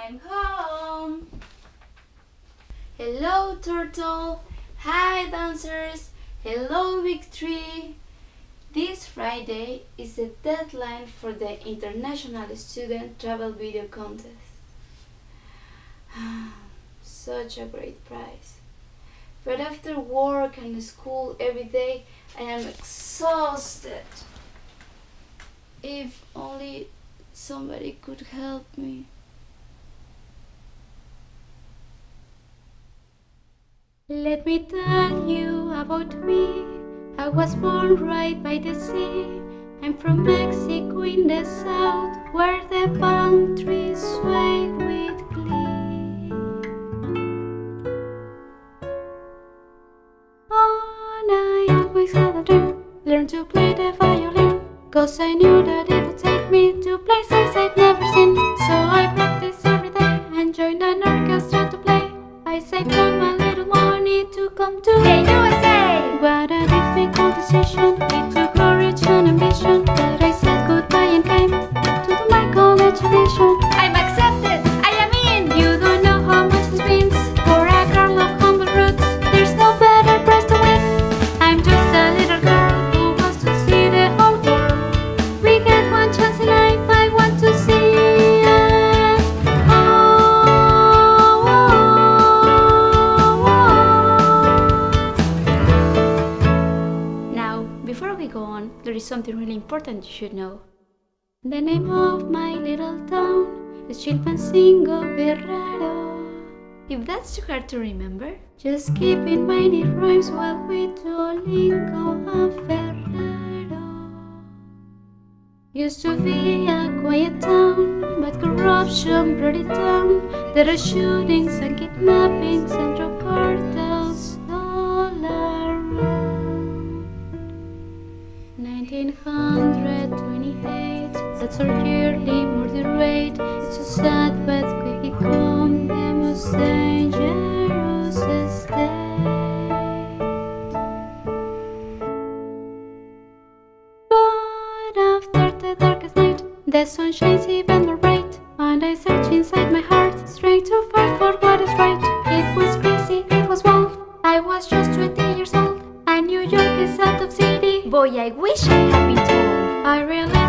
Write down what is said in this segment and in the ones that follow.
I'm home. Hello, Turtle. Hi, dancers. Hello, Victory. This Friday is the deadline for the International Student Travel Video Contest. Such a great prize. But after work and school every day, I am exhausted. If only somebody could help me. Let me tell you about me. I was born right by the sea. I'm from Mexico in the south, where the palm trees sway with glee. And I always had a dream, learn to play the violin, cause I knew that it would take me to places I'd never seen. So I practiced every day and joined an orchestra to play. I saved all my money to come to The USA! What a difficult decision. It took before we go on, there is something really important you should know. The name of my little town is Chilpancingo Guerrero. If that's too hard to remember, just keep in mind it rhymes well with Duolingo and Ferrero. Used to be a quiet town, but corruption brought it down. There are shootings and kidnappings and drug cartels 1928, that's our yearly murder rate. It's so sad, but we become the most dangerous state. But after the darkest night, the sun shines even more bright. And I search inside my heart, strength to fight for what is right. It was crazy, it was wild. I was just 20 years old. And New York is out of city. Boy, I wish I had been told. I realized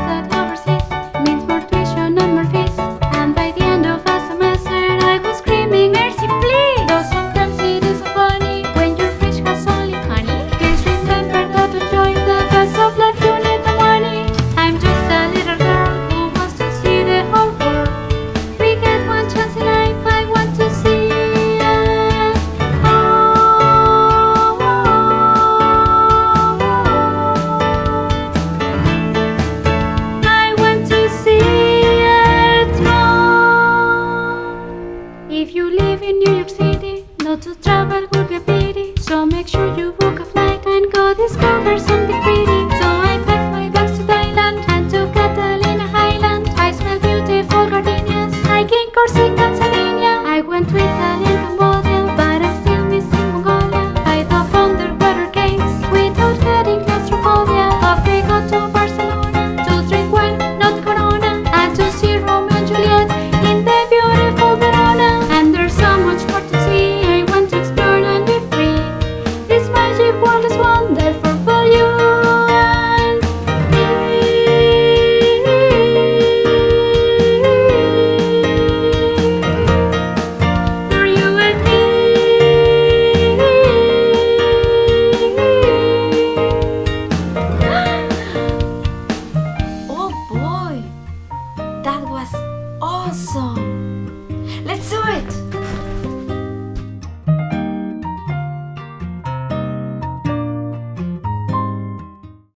live in New York City, not to travel would be a pity. So make sure you book a flight and go discover something pretty.